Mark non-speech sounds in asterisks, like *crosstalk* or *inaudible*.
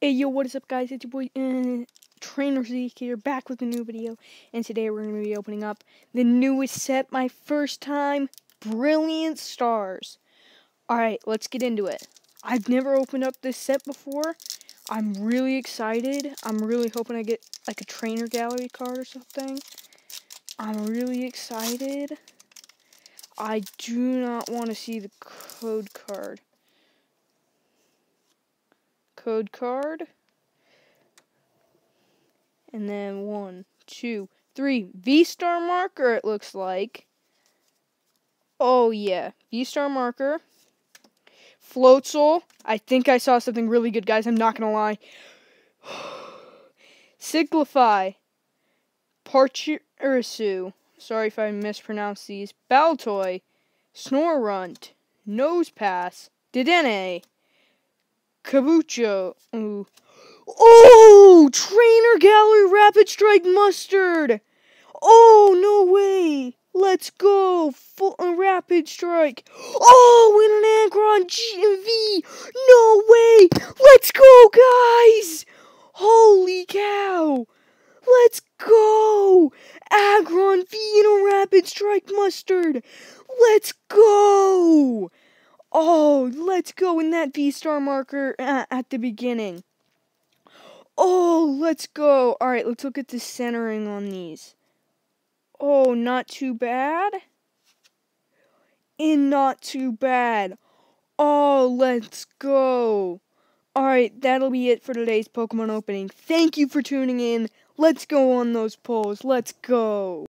Hey yo, what is up guys? It's your boy uh, Trainer Zeek here, back with a new video. And today we're going to be opening up the newest set, my first time, Brilliant Stars. Alright, let's get into it. I've never opened up this set before. I'm really excited. I'm really hoping I get like a Trainer Gallery card or something. I'm really excited. I do not want to see the code card code card. And then one, two, three. V-star marker, it looks like. Oh, yeah. V-star marker. Floatzel. I think I saw something really good, guys. I'm not going to lie. *sighs* Siglify. Parchirisu. Sorry if I mispronounced these. Baltoy. Snorunt. Nosepass. Dedenne. Kabucho. Ooh. Oh! Trainer Gallery Rapid Strike Mustard! Oh, no way! Let's go! Full uh, Rapid Strike. Oh, with an Aggron GMV! No way! Let's go, guys! Holy cow! Let's go! Aggron V and a Rapid Strike Mustard! Let's go! Oh, let's go in that V-star marker uh, at the beginning. Oh, let's go. All right, let's look at the centering on these. Oh, not too bad. And not too bad. Oh, let's go. Alright, that'll be it for today's Pokemon opening. Thank you for tuning in. Let's go on those polls. Let's go.